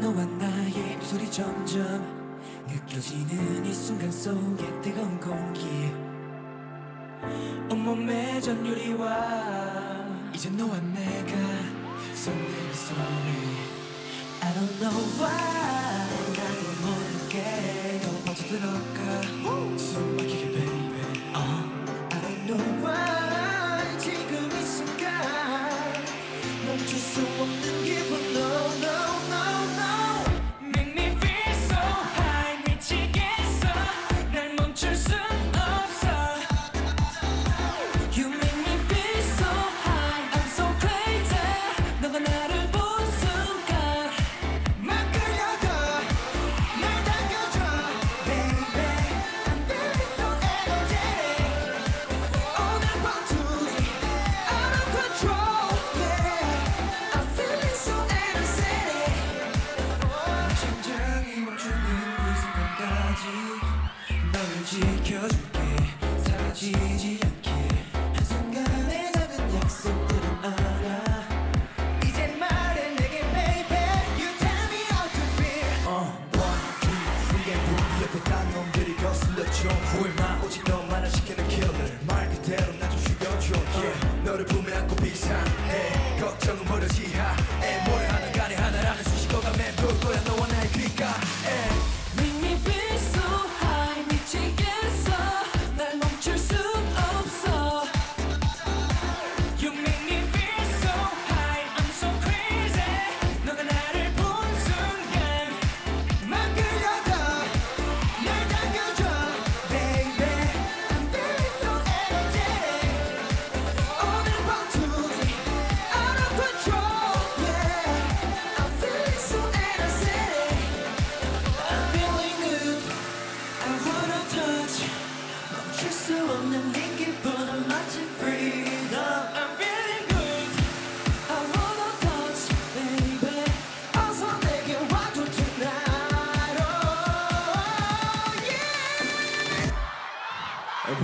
너와 나의 입술이 점점 느껴지는 이 순간 속에 뜨거운 공기. 온몸에 전율이와. 이제 너와 내가 손을 손에 I don't know why 나도 모르게 더 빠져들어가. 숨 막히게 baby. Uh. I don't know why 지금 이 순간 멈출 수 없는 기분 널 지켜줄게. 사라지지 않게. 한순간의 작은 약속들은 알아. 이제 말해 내게 baby. 어, and Who am I? 오직 너만을 시키는 killer. 말 그대로 나좀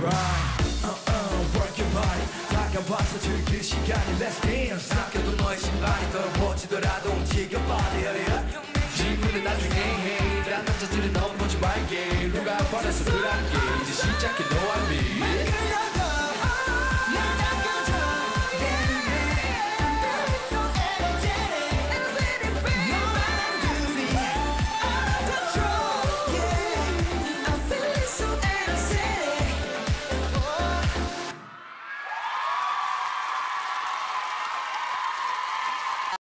right. uh, uh, Work your body. 다가와서 즐길 시간이 Let's dance 삭혀도 너의 신발이 더러워지더라도 움직여 body. Hurry up 질문은 나중에 해 다른 남자들은 넘보지 말게 누가 버렸어 그랑게 이제 시작해.